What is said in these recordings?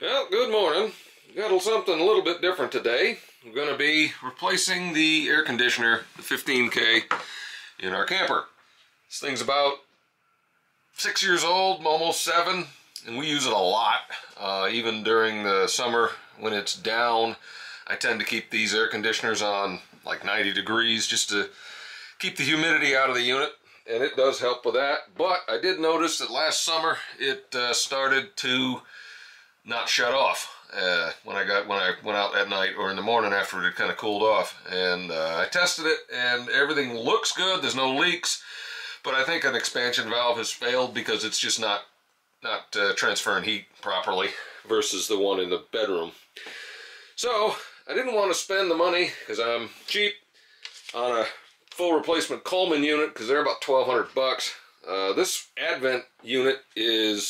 Well, good morning. Got something a little bit different today. We're going to be replacing the air conditioner, the 15K, in our camper. This thing's about six years old, almost seven, and we use it a lot. Uh, even during the summer when it's down, I tend to keep these air conditioners on like 90 degrees just to keep the humidity out of the unit and it does help with that but I did notice that last summer it uh, started to not shut off uh, when I got when I went out at night or in the morning after it kind of cooled off. And uh, I tested it, and everything looks good. There's no leaks, but I think an expansion valve has failed because it's just not not uh, transferring heat properly versus the one in the bedroom. So I didn't want to spend the money because I'm cheap on a full replacement Coleman unit because they're about 1200 bucks. Uh, this Advent unit is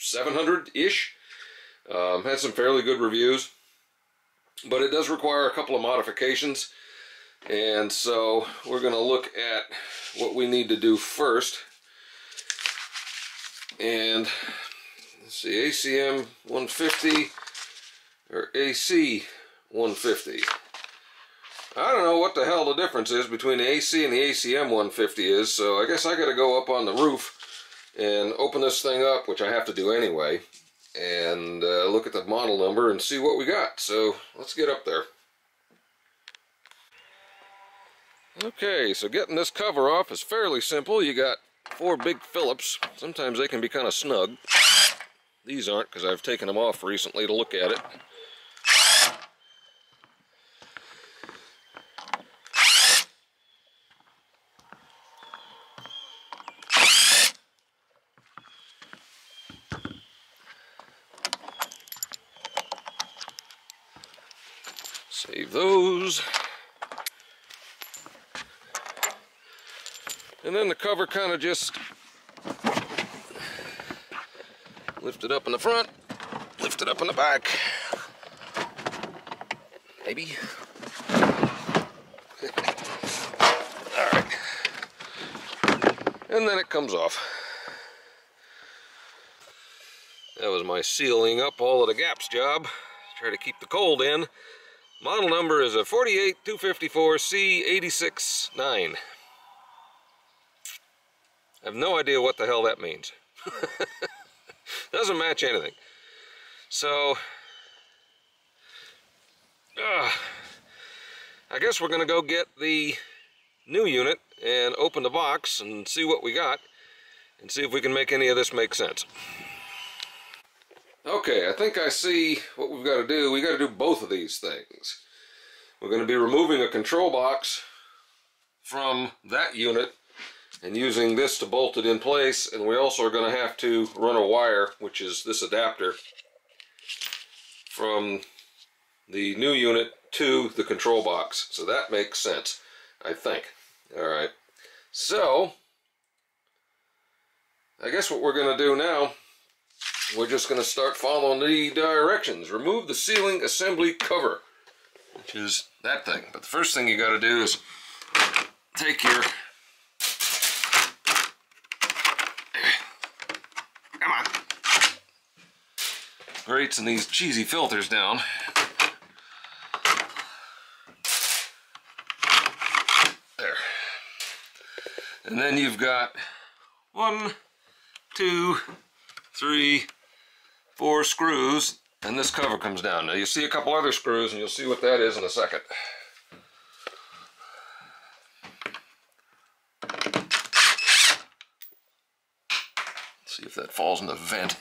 700-ish um, had some fairly good reviews, but it does require a couple of modifications. And so we're going to look at what we need to do first. And let's see, ACM 150 or AC 150. I don't know what the hell the difference is between the AC and the ACM 150 is, so I guess I got to go up on the roof and open this thing up, which I have to do anyway, and uh, look at the model number and see what we got. So let's get up there. Okay, so getting this cover off is fairly simple. You got four big Phillips. Sometimes they can be kind of snug. These aren't because I've taken them off recently to look at it. Save those. And then the cover kind of just lift it up in the front, lift it up in the back. Maybe. All right. And then it comes off. That was my sealing up all of the gaps job. Try to keep the cold in. Model number is a 48254C869. I have no idea what the hell that means. Doesn't match anything. So, uh, I guess we're going to go get the new unit and open the box and see what we got and see if we can make any of this make sense. Okay, I think I see what we've got to do. we got to do both of these things. We're going to be removing a control box from that unit and using this to bolt it in place. And we also are going to have to run a wire, which is this adapter, from the new unit to the control box. So that makes sense, I think. All right. So, I guess what we're going to do now we're just going to start following the directions. Remove the ceiling assembly cover, which is that thing. But the first thing you got to do is take your come on grates and these cheesy filters down. There. And then you've got one, two, three, four screws and this cover comes down. Now you see a couple other screws and you'll see what that is in a second. See if that falls in the vent.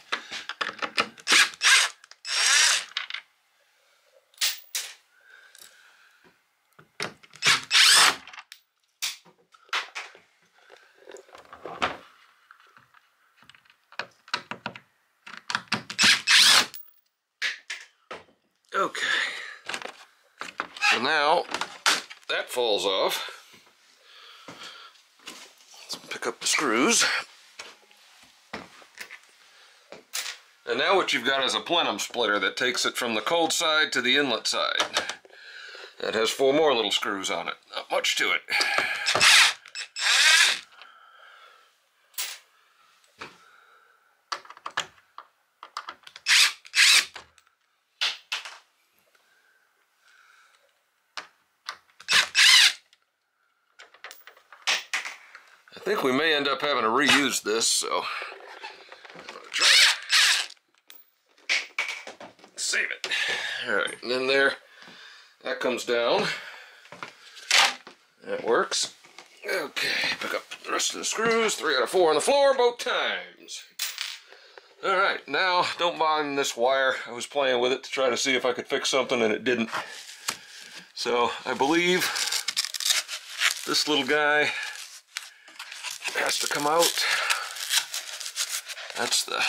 you've got is a plenum splitter that takes it from the cold side to the inlet side. That has four more little screws on it. Not much to it. I think we may end up having to reuse this, so save it. All right, and then there, that comes down. That works. Okay, pick up the rest of the screws. Three out of four on the floor both times. All right, now don't mind this wire. I was playing with it to try to see if I could fix something and it didn't. So I believe this little guy has to come out. That's the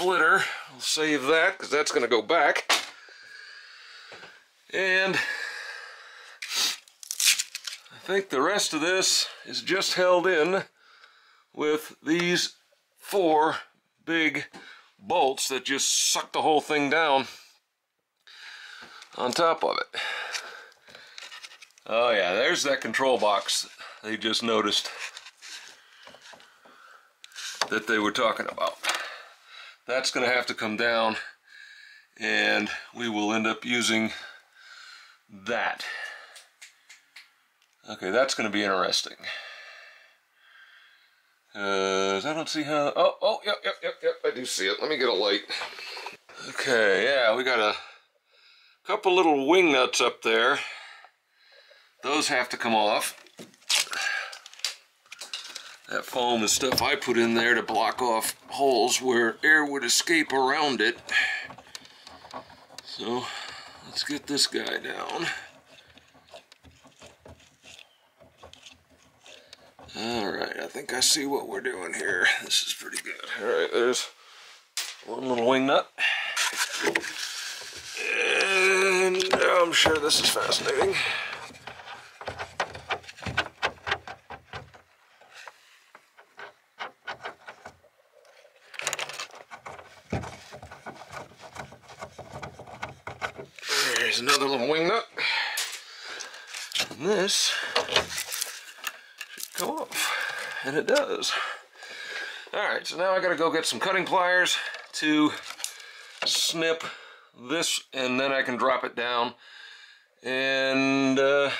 splitter. I'll save that because that's going to go back. And I think the rest of this is just held in with these four big bolts that just suck the whole thing down on top of it. Oh yeah, there's that control box they just noticed that they were talking about. That's going to have to come down and we will end up using that. Okay, that's going to be interesting. Uh, I don't see how. Oh, oh, yep, yep, yep, yep. I do see it. Let me get a light. Okay, yeah, we got a couple little wing nuts up there. Those have to come off. That foam and stuff I put in there to block off holes where air would escape around it. So, let's get this guy down. Alright, I think I see what we're doing here. This is pretty good. Alright, there's one little wing nut. And I'm sure this is fascinating. There's another little wing nut. This go off. And it does. Alright, so now I gotta go get some cutting pliers to snip this and then I can drop it down. And uh,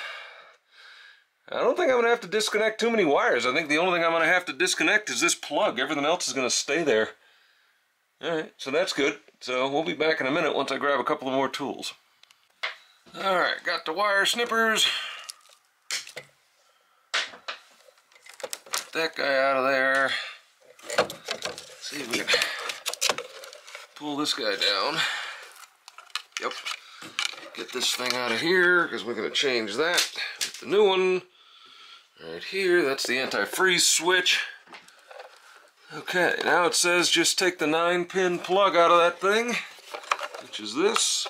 I don't think I'm gonna have to disconnect too many wires. I think the only thing I'm gonna have to disconnect is this plug. Everything else is gonna stay there. Alright, so that's good. So we'll be back in a minute once I grab a couple of more tools. Alright, got the wire snippers. That guy out of there. Let's see if we can pull this guy down. Yep. Get this thing out of here because we're going to change that with the new one. Right here, that's the anti-freeze switch. Okay, now it says just take the 9-pin plug out of that thing, which is this.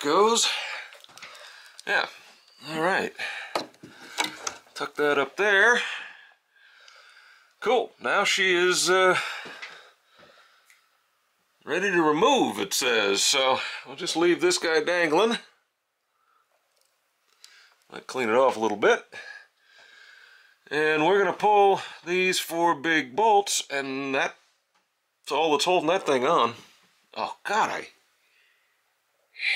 Goes. Yeah, all right. Tuck that up there. Cool, now she is uh, ready to remove, it says. So we'll just leave this guy dangling. Might clean it off a little bit. And we're gonna pull these four big bolts and that's all that's holding that thing on. Oh God, I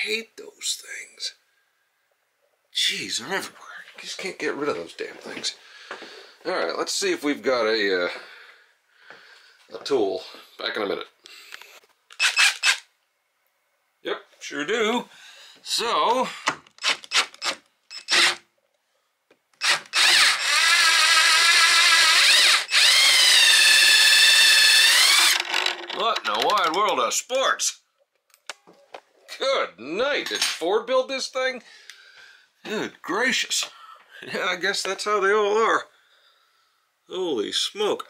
hate those things. Jeez, they're everywhere. I just can't get rid of those damn things. Alright, let's see if we've got a, uh, a tool. Back in a minute. Yep, sure do. So, what in the wide world of sports? Night. Did Ford build this thing? Good gracious. Yeah, I guess that's how they all are. Holy smoke.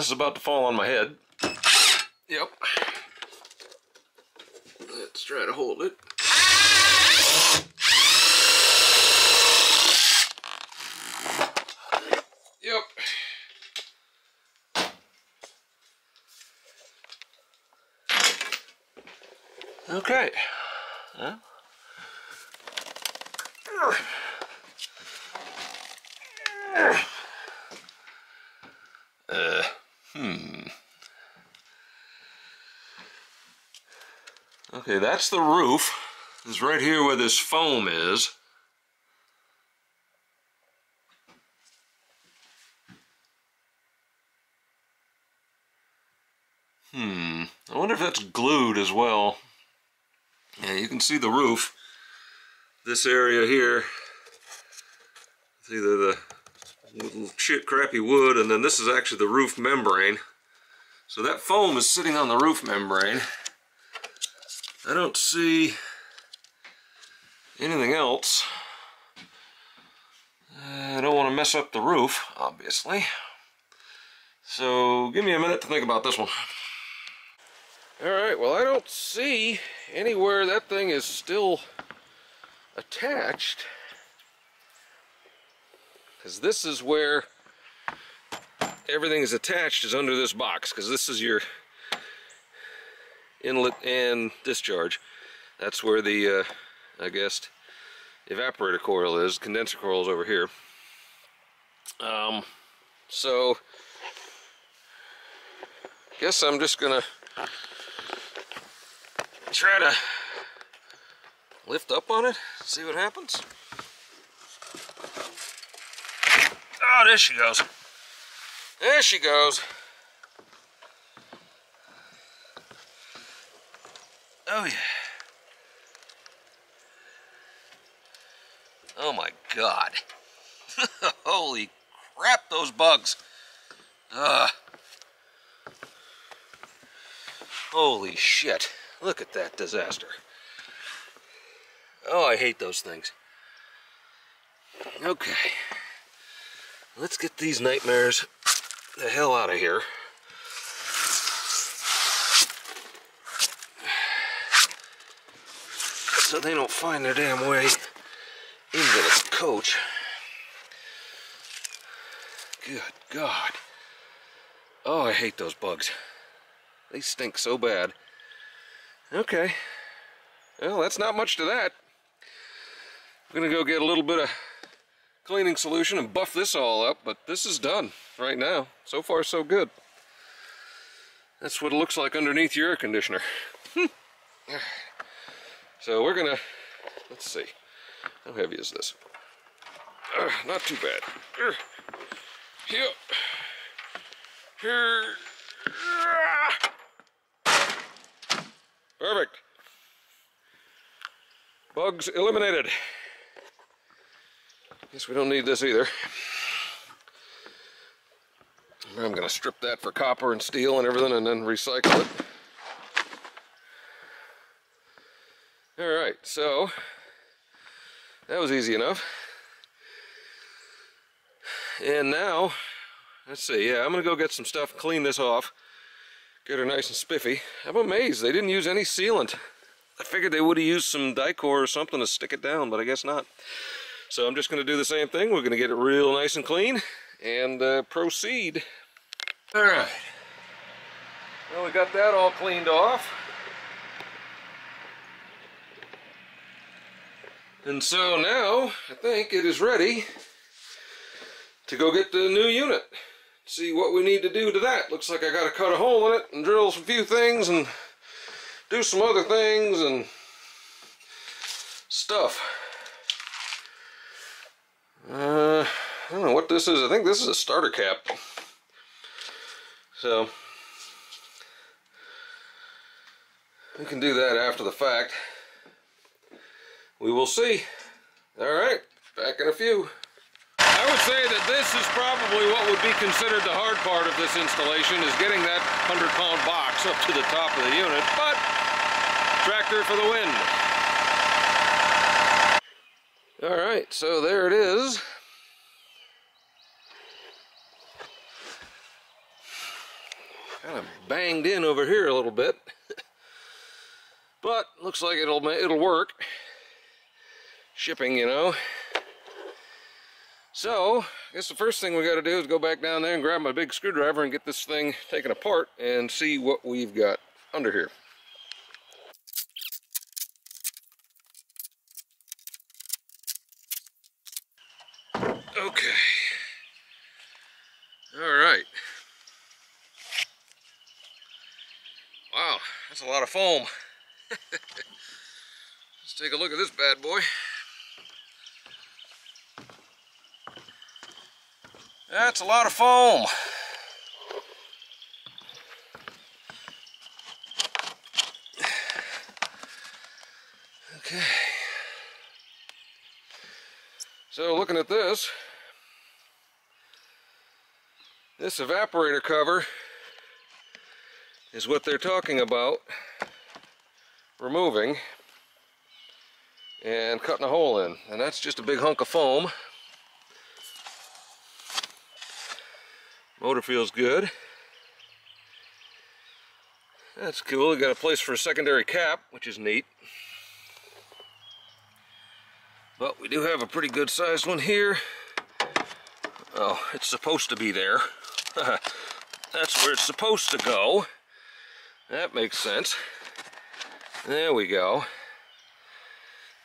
This is about to fall on my head. Yep. Let's try to hold it. Yep. Okay. Huh? Okay, that's the roof. It's right here where this foam is. Hmm. I wonder if that's glued as well. Yeah, you can see the roof. This area here. It's either the little shit crappy wood and then this is actually the roof membrane. So that foam is sitting on the roof membrane. I don't see anything else. I don't want to mess up the roof, obviously. So give me a minute to think about this one. Alright, well I don't see anywhere that thing is still attached. Because this is where everything is attached is under this box. Because this is your inlet and discharge. That's where the, uh, I guess, evaporator coil is. Condenser coil is over here. Um, so, guess I'm just gonna try to lift up on it, see what happens. Oh, there she goes. There she goes. Oh, yeah. Oh, my God. Holy crap, those bugs. Ugh. Holy shit. Look at that disaster. Oh, I hate those things. Okay. Let's get these nightmares the hell out of here. So they don't find their damn way into the coach. Good God. Oh, I hate those bugs. They stink so bad. Okay. Well, that's not much to that. I'm gonna go get a little bit of cleaning solution and buff this all up, but this is done right now. So far, so good. That's what it looks like underneath your air conditioner. so we're gonna, let's see, how heavy is this? Uh, not too bad. Uh, here. Here. Perfect. Bugs eliminated. Guess we don't need this either. I'm to strip that for copper and steel and everything and then recycle it. Alright, so that was easy enough. And now, let's see, yeah, I'm to go get some stuff, clean this off. Get her nice and spiffy. I'm amazed they didn't use any sealant. I figured they would have used some Dicor or something to stick it down, but I guess not. So I'm just to do the same thing. We're to get it real nice and clean and uh, proceed. All right. Well, we got that all cleaned off. And so now, I think it is ready to go get the new unit see what we need to do to that. Looks like I got to cut a hole in it and drill a few things and do some other things and stuff. Uh, I don't know what this is. I think this is a starter cap. So, we can do that after the fact. We will see. All right, back in a few. I would say that this is probably what would be considered the hard part of this installation is getting that 100 pound box up to the top of the unit, but tractor for the wind. All right, so there it is. Kind of banged in over here a little bit, but looks like it'll it'll work shipping, you know. So, I guess the first thing we got to do is go back down there and grab my big screwdriver and get this thing taken apart and see what we've got under here. Okay. All right. Wow, that's a lot of foam. Let's take a look at this bad boy. That's a lot of foam. Okay. So looking at this, this evaporator cover is what they're talking about removing and cutting a hole in. And that's just a big hunk of foam. Motor feels good. That's cool. We got a place for a secondary cap, which is neat. But we do have a pretty good sized one here. Oh, it's supposed to be there. That's where it's supposed to go. That makes sense. There we go.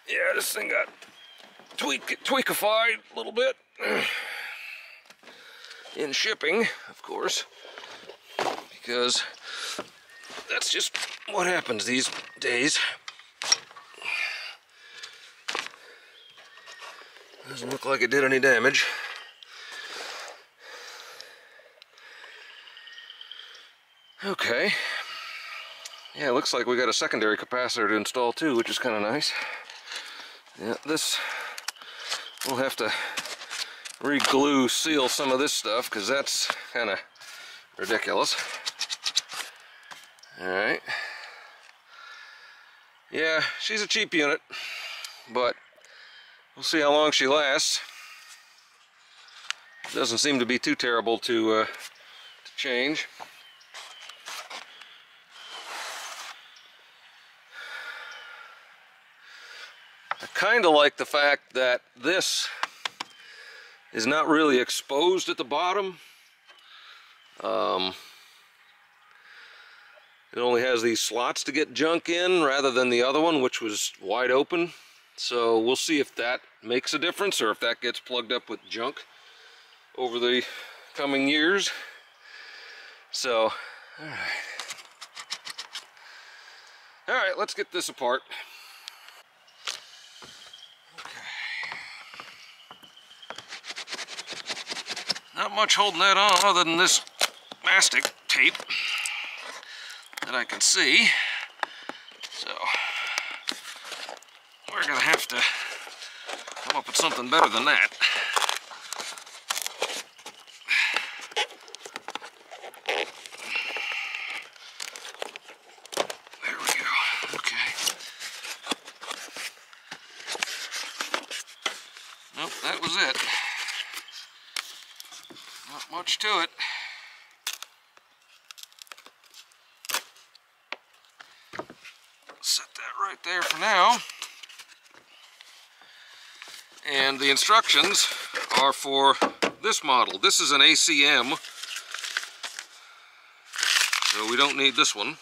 Yeah, this thing got tweak tweakified a little bit. In shipping, of course. Because that's just what happens these days. Doesn't look like it did any damage. Okay. Yeah, it looks like we got a secondary capacitor to install too, which is kind of nice. Yeah, this, we'll have to re-glue, seal some of this stuff, because that's kind of ridiculous. Alright. Yeah, she's a cheap unit, but we'll see how long she lasts. Doesn't seem to be too terrible to, uh, to change. I kind of like the fact that this is not really exposed at the bottom. Um, it only has these slots to get junk in rather than the other one which was wide open. So we'll see if that makes a difference or if that gets plugged up with junk over the coming years. So, all right. All right, let's get this apart. Not much holding that on other than this mastic tape that I can see. So, we're gonna have to come up with something better than that. There we go, okay. Nope, that was it. Much to it. Set that right there for now. And the instructions are for this model. This is an ACM, so we don't need this one.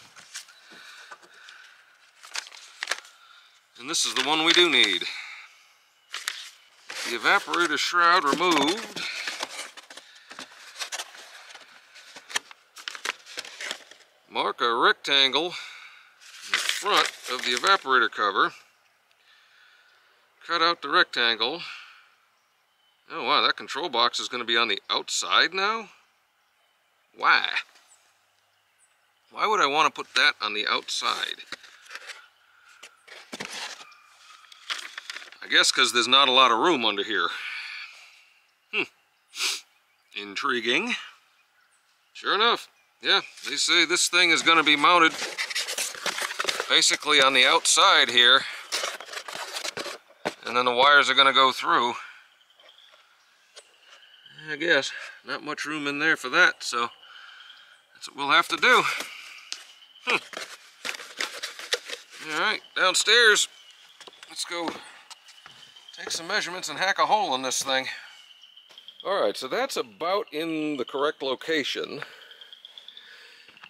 And this is the one we do need. The evaporator shroud removed. Mark a rectangle in the front of the evaporator cover. Cut out the rectangle. Oh wow, that control box is going to be on the outside now? Why? Why would I want to put that on the outside? I guess because there's not a lot of room under here. Hmm. Intriguing. Sure enough. Yeah, they say this thing is going to be mounted basically on the outside here. And then the wires are going to go through. I guess. Not much room in there for that, so that's what we'll have to do. Hmm. Alright, downstairs. Let's go take some measurements and hack a hole in this thing. Alright, so that's about in the correct location.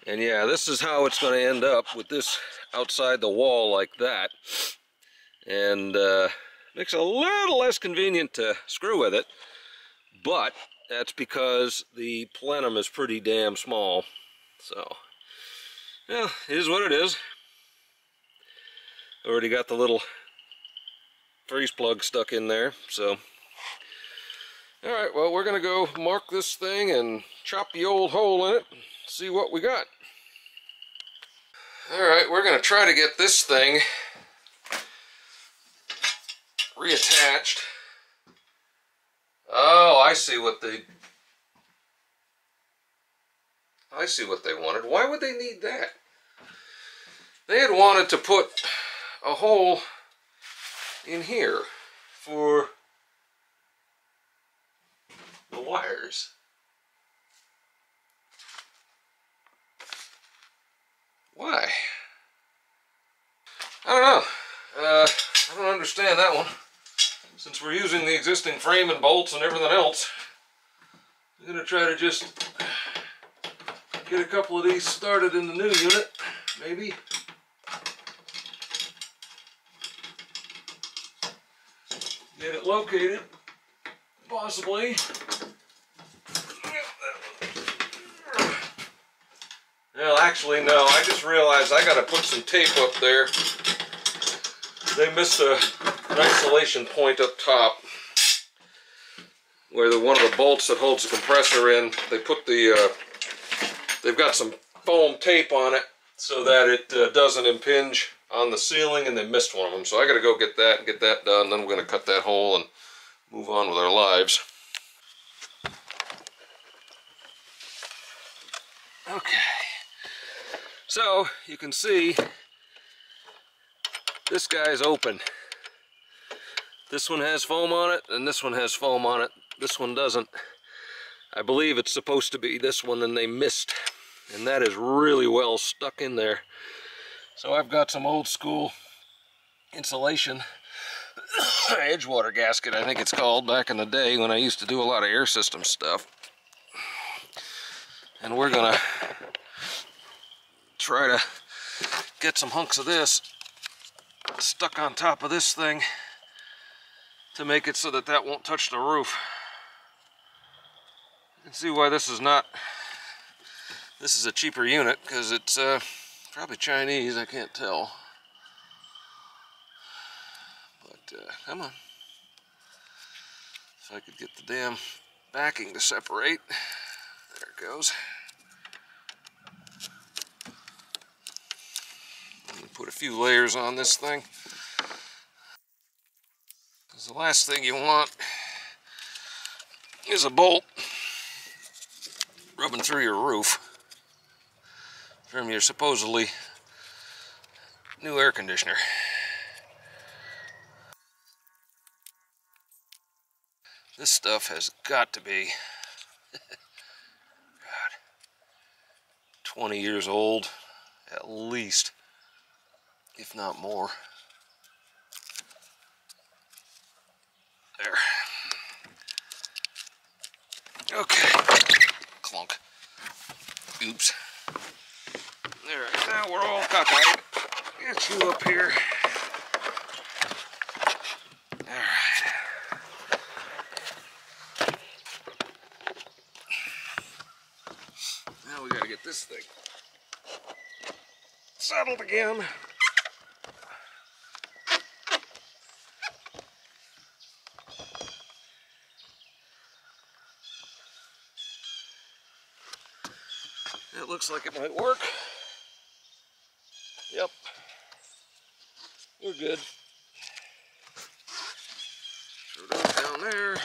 And yeah, this is how it's going to end up with this outside the wall like that. And uh, makes it a little less convenient to screw with it. But that's because the plenum is pretty damn small. So, yeah, it is what it is. Already got the little freeze plug stuck in there, so. All right, well, we're gonna go mark this thing and chop the old hole in it, see what we got. All right, we're gonna try to get this thing reattached. Oh, I see what they... I see what they wanted. Why would they need that? They had wanted to put a hole in here for the wires. Why? I don't know. Uh, I don't understand that one. Since we're using the existing frame and bolts and everything else, I'm going to try to just get a couple of these started in the new unit, maybe. Get it located, possibly. Well, actually, no. I just realized I got to put some tape up there. They missed a, an isolation point up top where the one of the bolts that holds the compressor in, they put the, uh, they've got some foam tape on it so that it uh, doesn't impinge on the ceiling and they missed one of them. So I got to go get that and get that done. Then we're going to cut that hole and move on with our lives. Okay. So you can see this guy's open. This one has foam on it and this one has foam on it. This one doesn't. I believe it's supposed to be this one and they missed. And that is really well stuck in there. So I've got some old school insulation Edgewater gasket I think it's called back in the day when I used to do a lot of air system stuff. And we're gonna try to get some hunks of this stuck on top of this thing to make it so that that won't touch the roof. See why this is not, this is a cheaper unit because it's uh, probably Chinese, I can't tell. But uh, come on. If I could get the damn backing to separate. There it goes. Put a few layers on this thing. Because the last thing you want is a bolt rubbing through your roof from your supposedly new air conditioner. This stuff has got to be God, 20 years old at least if not more. There. Okay. Clunk. Oops. There, now we're all cockeyed. Get you up here. Alright. Now we gotta get this thing settled again. Looks like it might work. Yep. We're good. Throw that down there.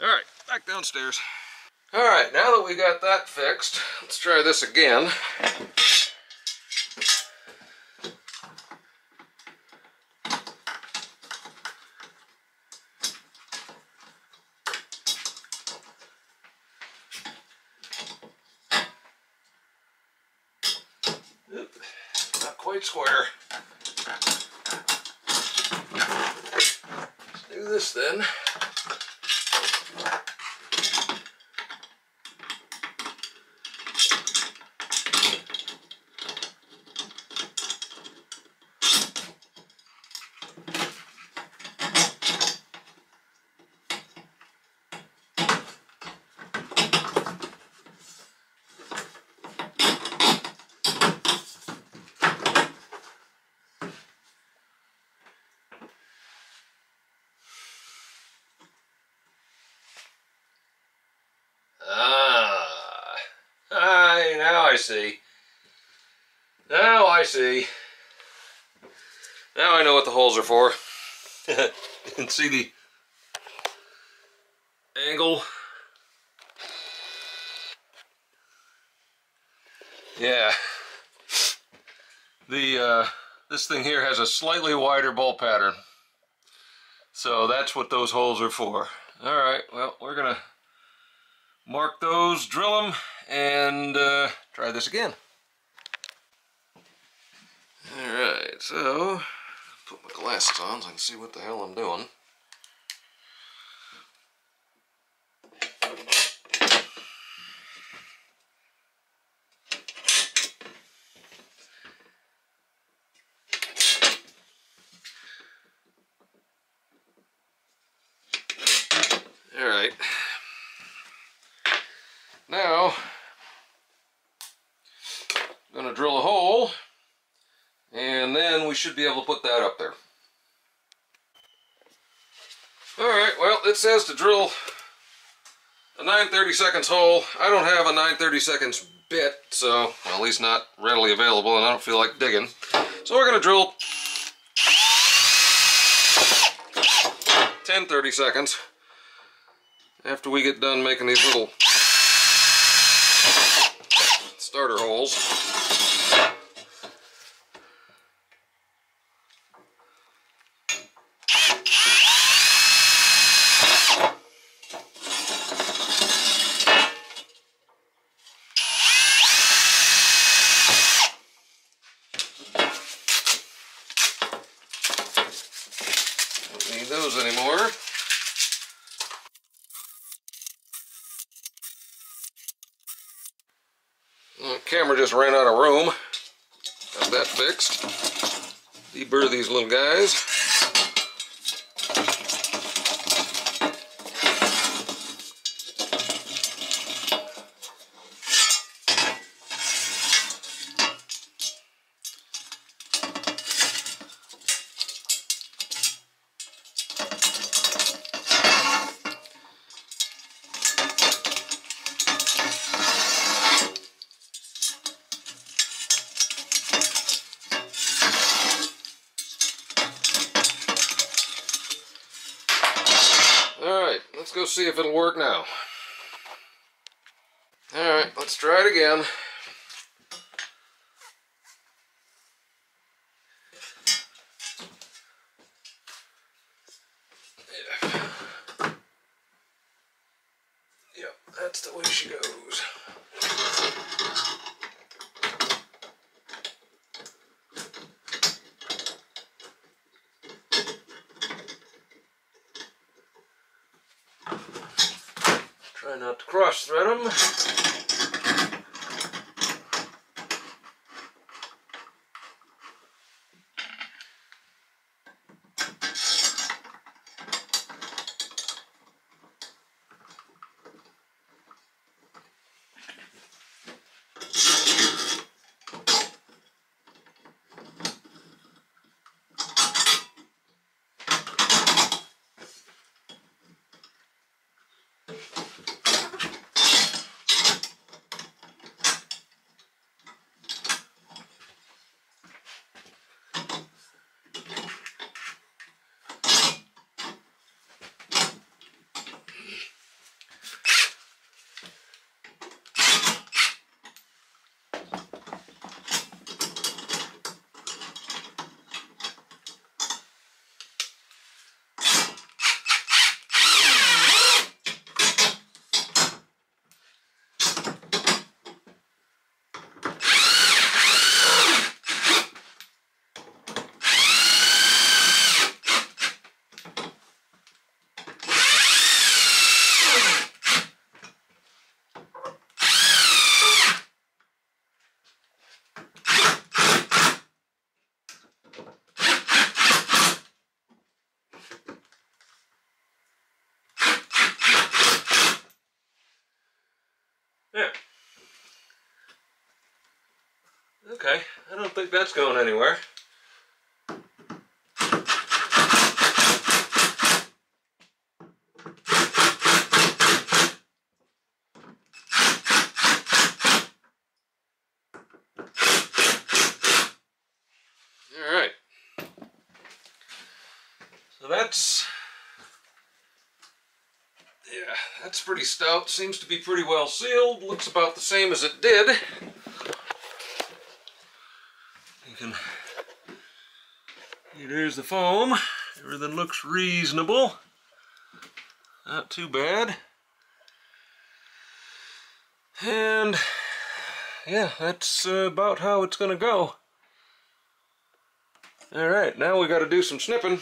All right, back downstairs. All right, now that we got that fixed, let's try this again. See. Now I see. Now I know what the holes are for. you can see the angle. Yeah. The uh, this thing here has a slightly wider bolt pattern. So that's what those holes are for. All right, well, we're gonna mark those, drill them, and uh, this again. All right, so put my glasses on so I can see what the hell I'm doing. All right. Now, I'm going to drill a hole, and then we should be able to put that up there. All right, well, it says to drill a 9 30 seconds hole. I don't have a 9 30 seconds bit, so well, at least not readily available, and I don't feel like digging. So we're going to drill 10 30 seconds after we get done making these little starter holes. Don't need those anymore. The camera just ran out of room. Got that fixed. Deburr these little guys. Alright, let's go see if it'll work now. Alright, let's try it again. going anywhere. Alright. So that's... Yeah, that's pretty stout. Seems to be pretty well sealed. Looks about the same as it did. Here's the foam. Everything looks reasonable. Not too bad. And yeah, that's uh, about how it's going to go. Alright, now we got to do some snipping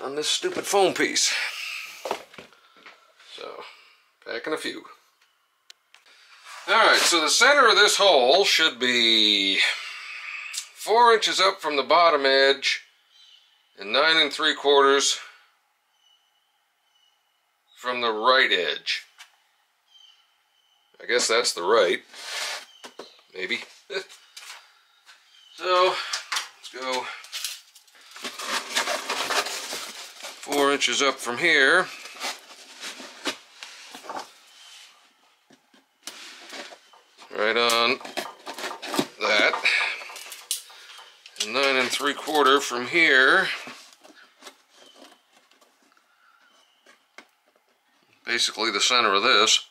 on this stupid foam piece. So, packing a few. Alright, so the center of this hole should be four inches up from the bottom edge and nine and three quarters from the right edge. I guess that's the right. Maybe. so, let's go four inches up from here. Right on that. Nine and three quarter from here. Basically the center of this.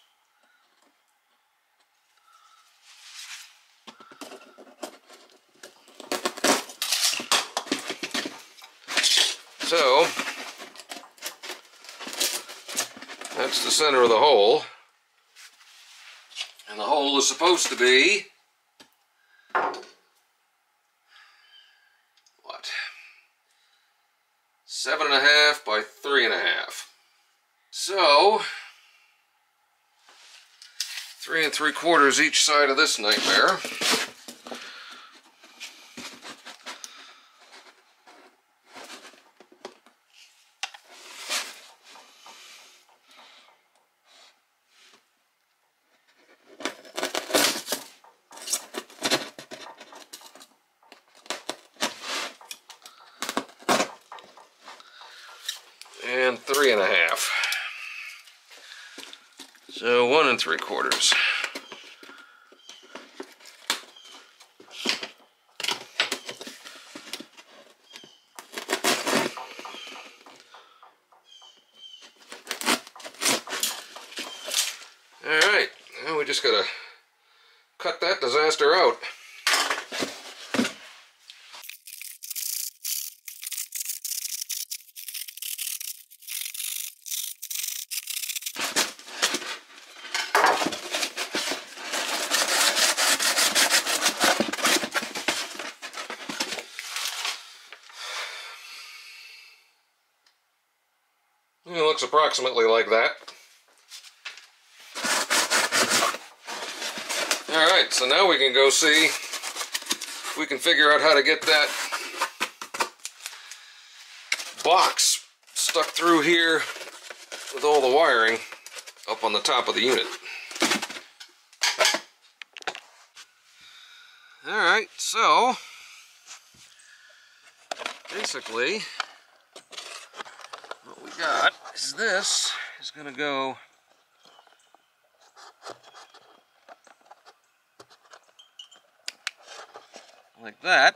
So, that's the center of the hole. And the hole is supposed to be, what, seven and a half by three and a half. So, three and three quarters each side of this nightmare. and three and a half. So one and three quarters. All right, now we just gotta cut that disaster out. It looks approximately like that. Alright, so now we can go see if we can figure out how to get that box stuck through here with all the wiring up on the top of the unit. Alright, so basically what we got is this is going to go like that.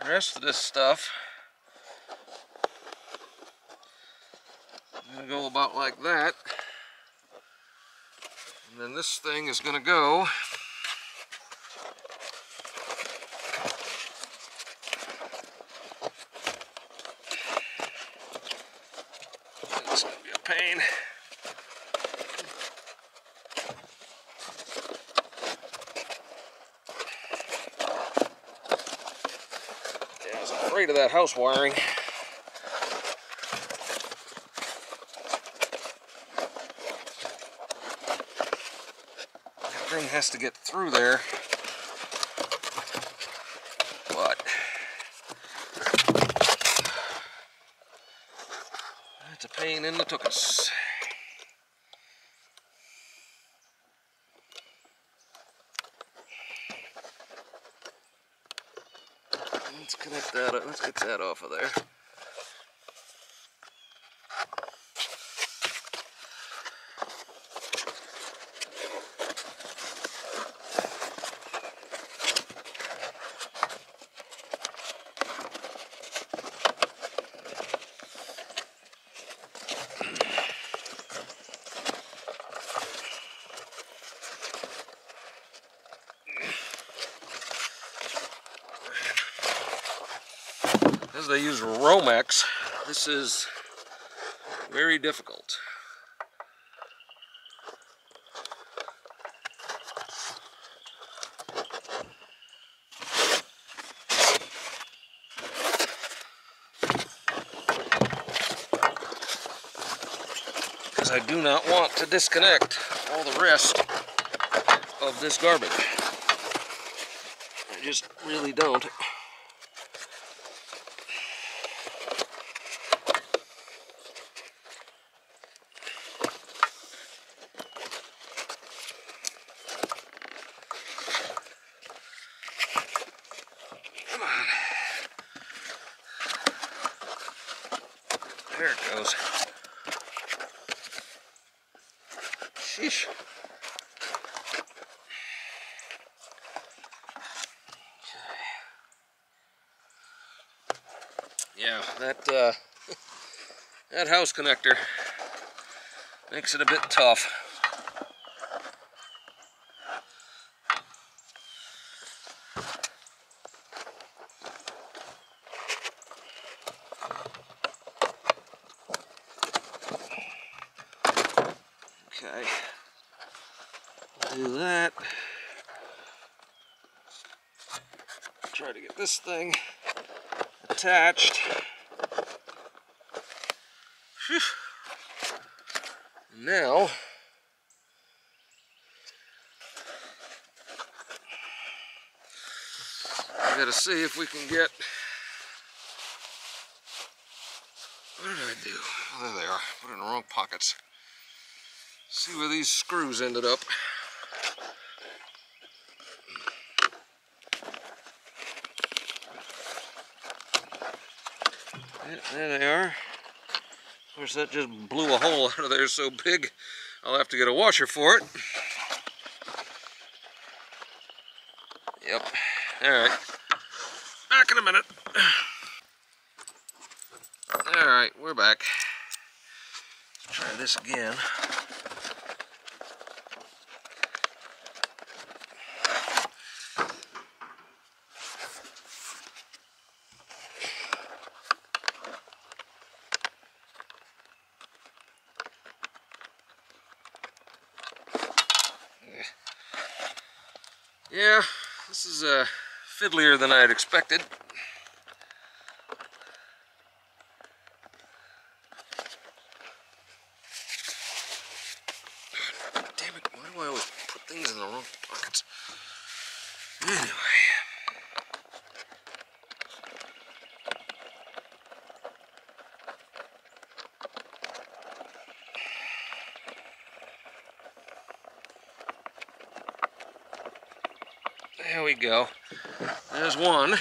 The rest of this stuff is going to go about like that. And then this thing is going to go It's going to be a pain. Yeah, I was afraid of that house wiring. That thing has to get through there. But That's a pain in the tuchus. Let's connect that up. Let's get that off of there. As they use Romex, this is very difficult. Because I do not want to disconnect all the rest of this garbage. I just really don't. There it goes. Sheesh. Yeah, that uh, that house connector makes it a bit tough. Okay. Do that. Try to get this thing attached. Now, I gotta see if we can get. What did I do? Oh, there they are. Put it in the wrong pockets. See where these screws ended up. There they are. Of course, that just blew a hole out of there so big, I'll have to get a washer for it. Yep. All right. Back in a minute. All right, we're back. Let's try this again. Yeah, this is uh, fiddlier than I had expected. Damn it, why do I always put things in the wrong pockets? Anyway. There we go. One.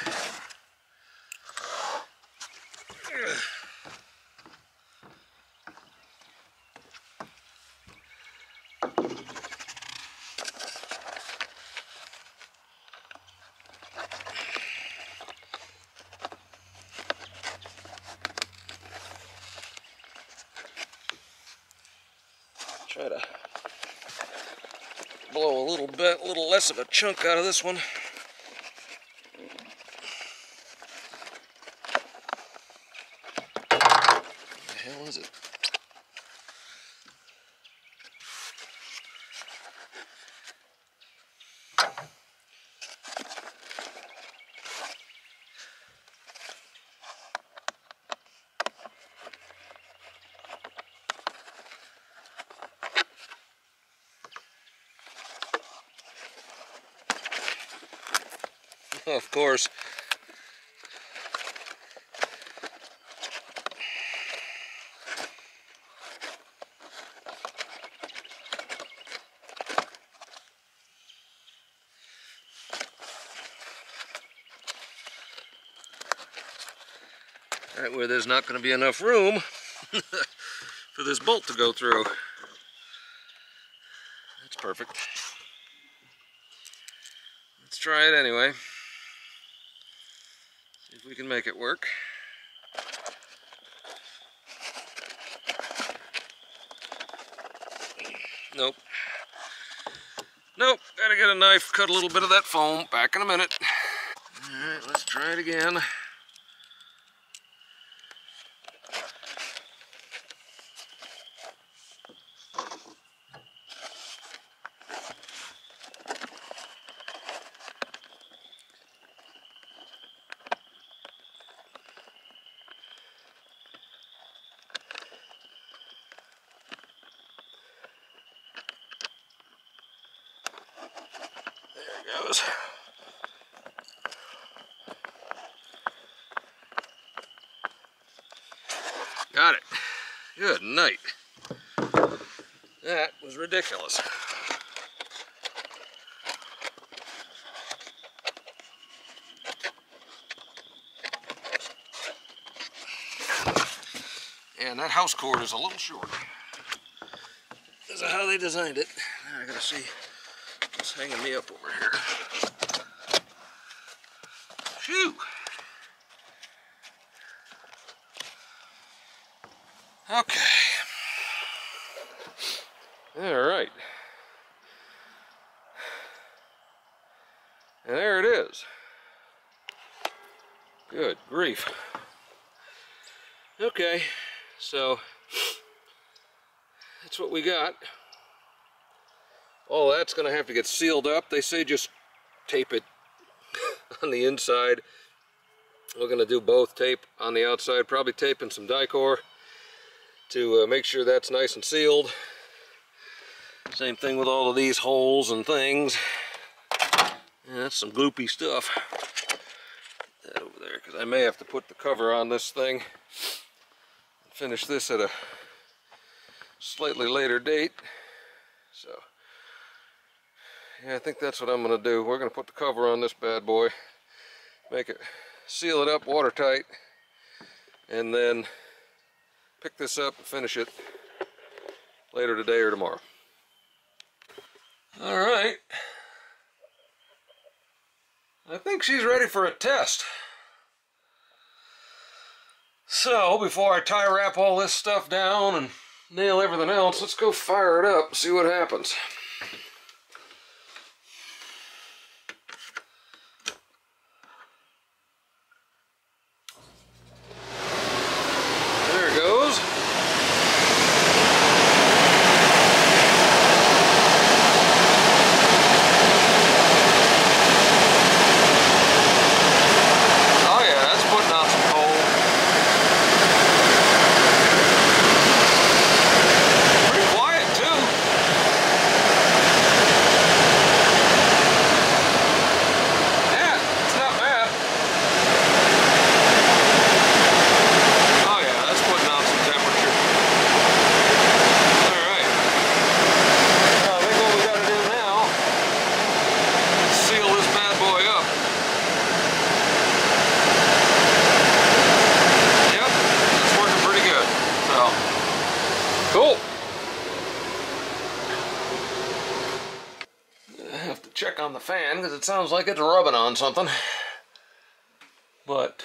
Try to blow a little bit, a little less of a chunk out of this one. What the hell is it? Of course. Where there's not going to be enough room for this bolt to go through. That's perfect. Let's try it anyway. See if we can make it work. Nope. Nope, gotta get a knife, cut a little bit of that foam. Back in a minute. Alright, let's try it again. Goes. Got it. Good night. That was ridiculous. And that house cord is a little short. This is how they designed it. I gotta see hanging me up over here. Phew! Okay. All right. And there it is. Good grief. Okay, so that's what we got. All that's going to have to get sealed up. They say just tape it on the inside. We're going to do both tape on the outside, probably tape and some Dicor to uh, make sure that's nice and sealed. Same thing with all of these holes and things. Yeah, that's some gloopy stuff. That over there, because I may have to put the cover on this thing. Finish this at a slightly later date. Yeah, I think that's what I'm going to do. We're going to put the cover on this bad boy, make it, seal it up watertight, and then pick this up and finish it later today or tomorrow. All right. I think she's ready for a test. So, before I tie wrap all this stuff down and nail everything else, let's go fire it up and see what happens. There it goes. Oh yeah, that's putting out some coal. Pretty quiet too. Yeah, it's not bad. Oh yeah, that's putting out some temperature. Alright. I think what we gotta do now is seal this bad boy up. Yep, that's working pretty good. So, cool. I have to check on the fan because it sounds like it's rubbing on something. But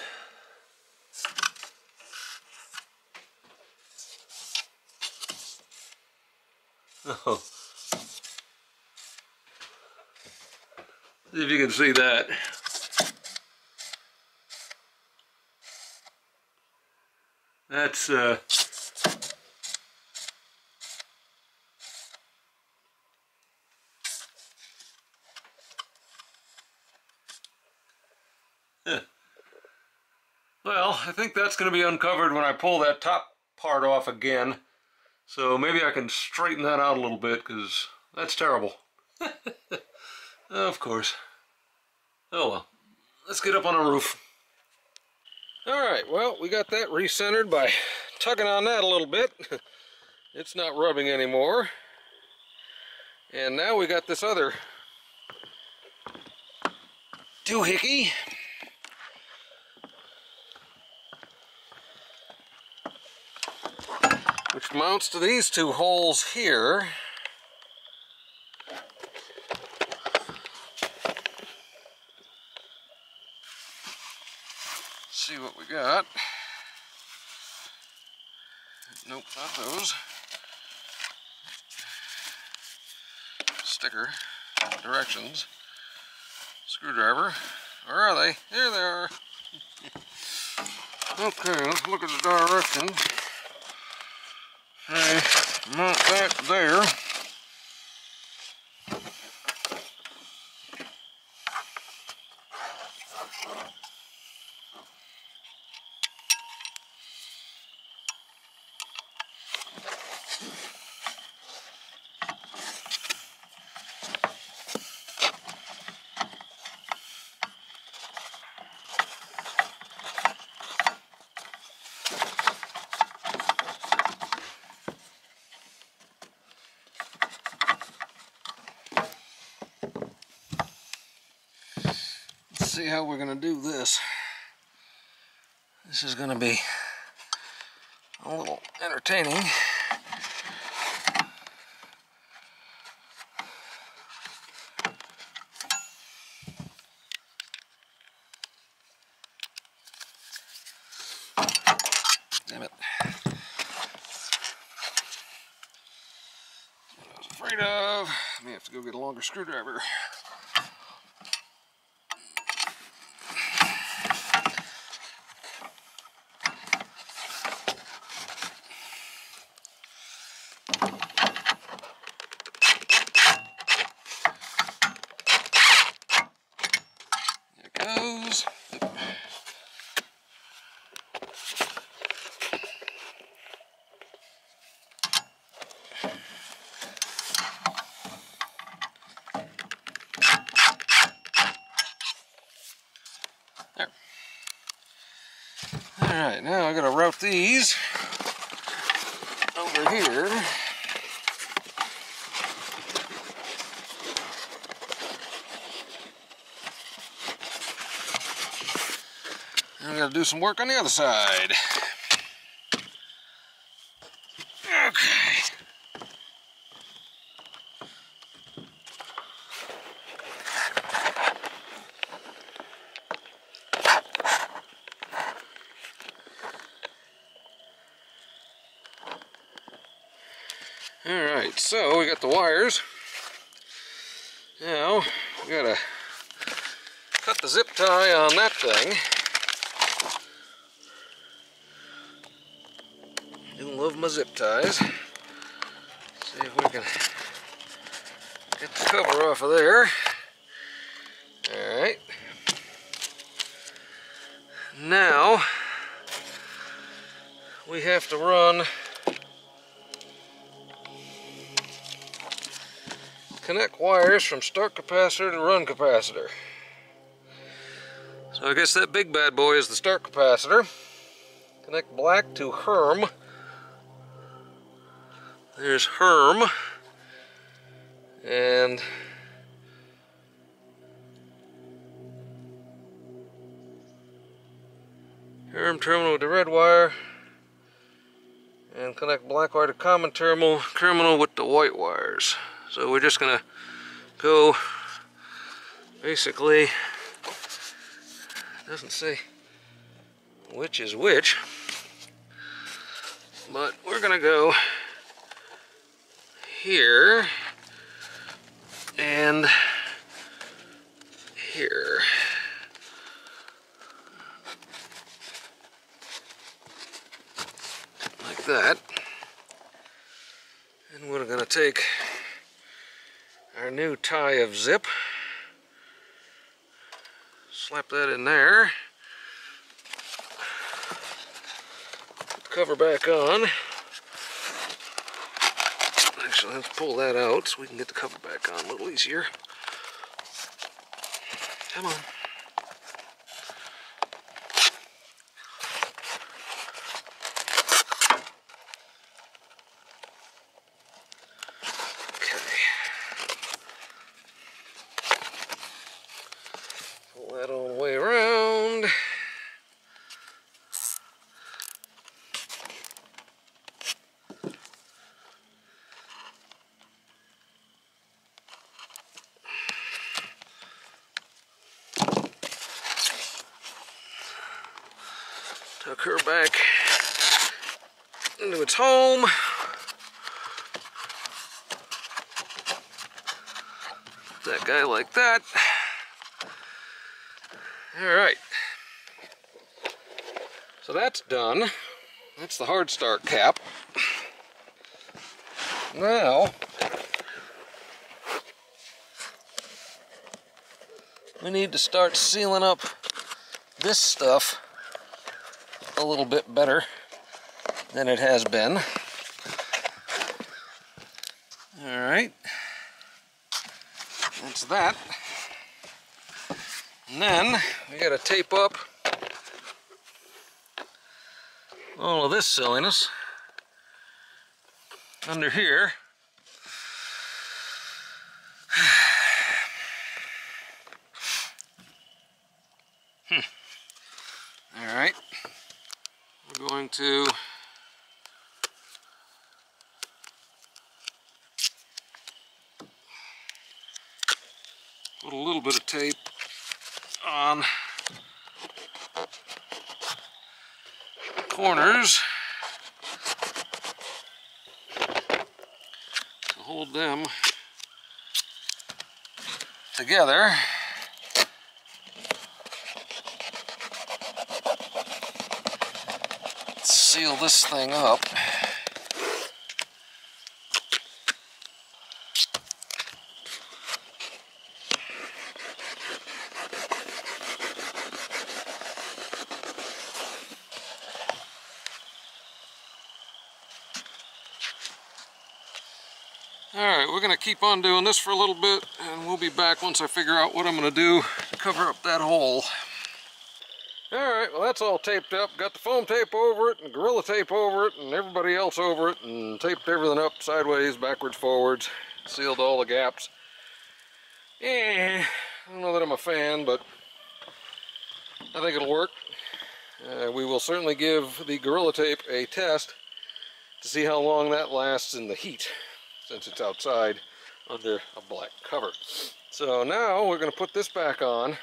oh. See if you can see that. That's uh Well, I think that's going to be uncovered when I pull that top part off again. So maybe I can straighten that out a little bit because that's terrible. of course. Oh well. Let's get up on a roof. Alright, well, we got that recentered by tugging on that a little bit. it's not rubbing anymore. And now we got this other doohickey. Which mounts to these two holes here. see what we got. Nope, not those. Sticker, directions, screwdriver. Where are they? Here they are. Okay, let's look at the directions. Okay, mount that there. See how we're going to do this. This is going to be a little entertaining. Damn it. I was afraid of. I may have to go get a longer screwdriver. There it goes. There. All right, now I gotta route these over here. I gotta do some work on the other side. Okay. All right, so we got the wires. Now, we gotta cut the zip tie on that thing. Do love my zip ties. See if we can get the cover off of there. All right. Now, we have to run connect wires from start capacitor to run capacitor. So I guess that big bad boy is the start capacitor. Connect black to Herm. There's Herm. And Herm terminal with the red wire. And connect black wire to common terminal, terminal with the white wires. So we're just gonna go basically doesn't say which is which but we're gonna go here and here like that and we're gonna take our new tie of zip. Slap that in there. Cover back on. Actually, let's pull that out so we can get the cover back on a little easier. Come on. Pull that all the way around. Tuck her back into its home. That guy like that. All right. So that's done. That's the hard start cap. Now, we need to start sealing up this stuff a little bit better than it has been. All right. That's that. And then we got to tape up all of this silliness under here. To put a little bit of tape on corners to hold them together. Seal this thing up. Alright, we're going to keep on doing this for a little bit and we'll be back once I figure out what I'm going to do to cover up that hole. Alright, well that's all taped up. Got the foam tape over it and Gorilla tape over it and everybody else over it and taped everything up sideways, backwards, forwards. Sealed all the gaps. Eh, I don't know that I'm a fan, but I think it'll work. Uh, we will certainly give the Gorilla Tape a test to see how long that lasts in the heat since it's outside under a black cover. So now we're going to put this back on,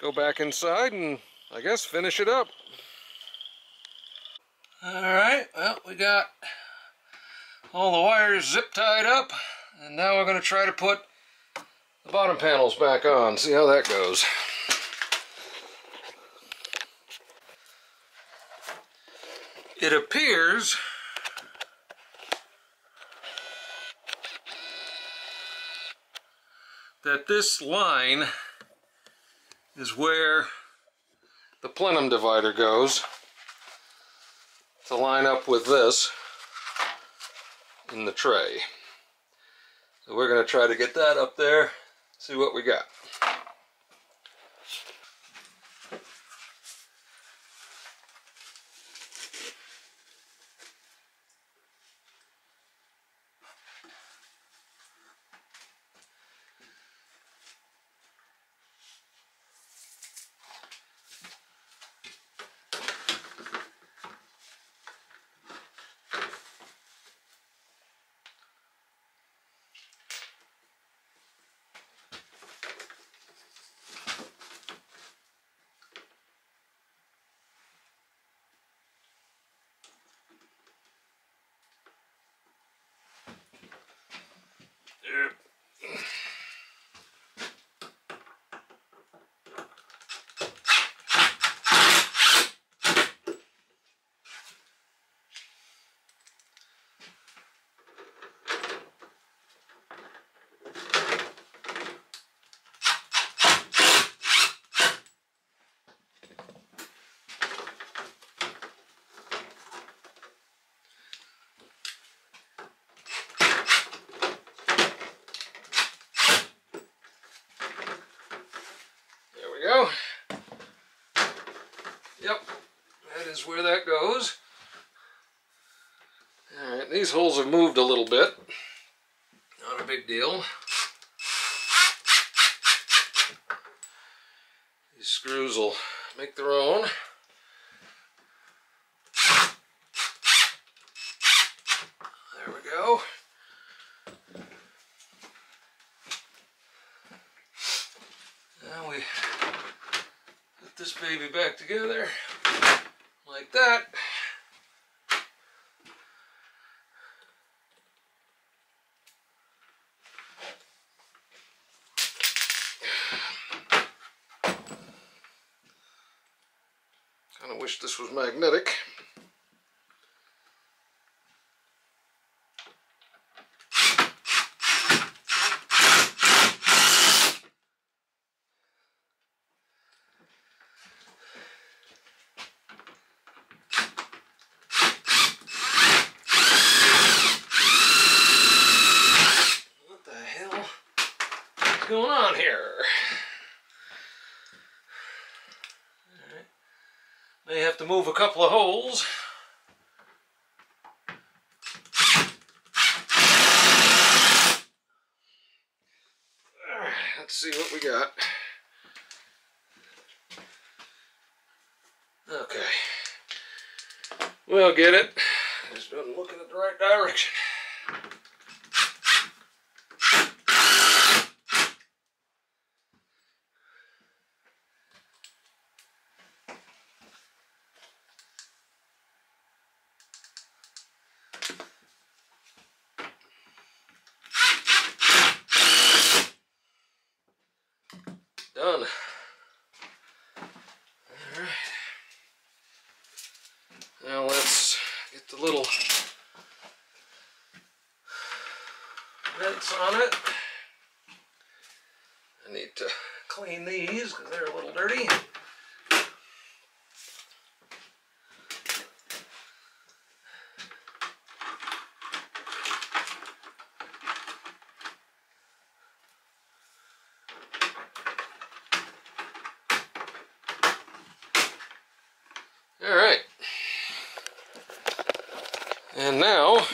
go back inside and I guess finish it up. Alright, well we got all the wires zip tied up and now we're going to try to put the bottom panels back on, see how that goes. It appears that this line is where the plenum divider goes to line up with this in the tray. So we're going to try to get that up there, see what we got. There we go. Yep, that is where that goes. Alright, these holes have moved a little bit. Not a big deal. These screws will make their own. There we go. Now we put this baby back together like that. Kind of wish this was magnetic. What the hell is going on here? May have to move a couple of holes. Let's see what we got. Okay. We'll get it. Just wasn't looking at the right direction. Done. Alright. Now let's get the little vents on it. I need to clean these because they're a little dirty. All right. And now,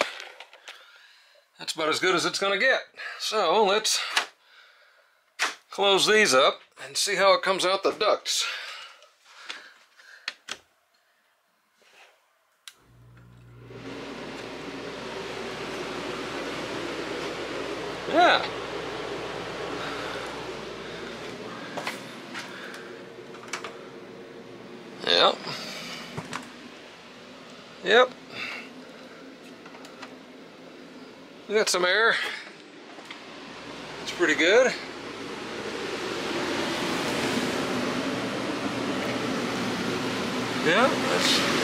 that's about as good as it's going to get. So let's close these up and see how it comes out the ducts. Yeah. Yep. Yep. We got some air. It's pretty good. Yeah, that's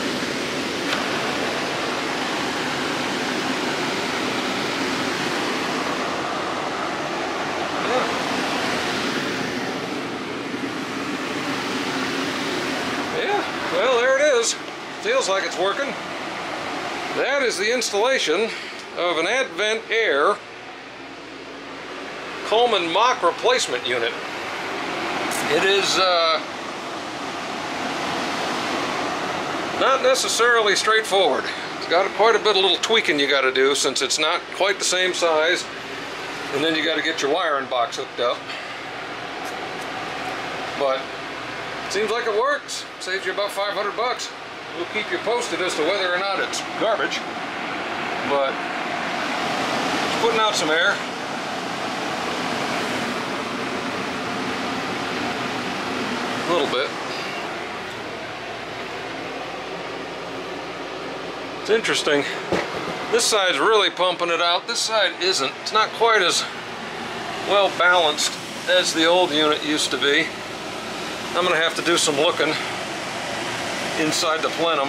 Yeah, well, there it is. Feels like it's working. That is the installation of an Advent Air Coleman Mach replacement unit. It is uh, not necessarily straightforward. It's got quite a bit of little tweaking you got to do since it's not quite the same size. And then you got to get your wiring box hooked up. But Seems like it works. Saves you about 500 bucks. We'll keep you posted as to whether or not it's garbage. But putting out some air. A little bit. It's interesting. This side's really pumping it out. This side isn't. It's not quite as well balanced as the old unit used to be. I'm going to have to do some looking inside the plenum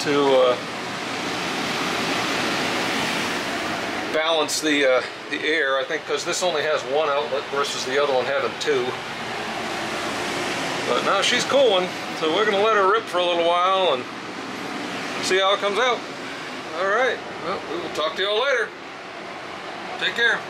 to uh, balance the uh, the air. I think because this only has one outlet versus the other one having two. But now she's cooling, so we're going to let her rip for a little while and see how it comes out. All right. Well, we will talk to y'all later. Take care.